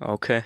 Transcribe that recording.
Okay.